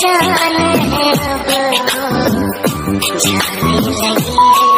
जान है अब जाने लगी। है